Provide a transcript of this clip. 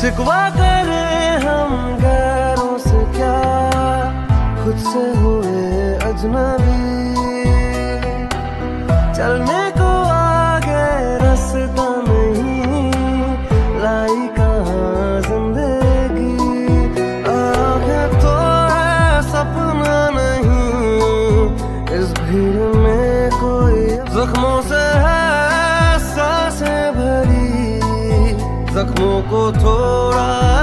शिकवा करे हम गैरों से क्या? खुद से हुए अजनबी। चलने zakhmon ko thora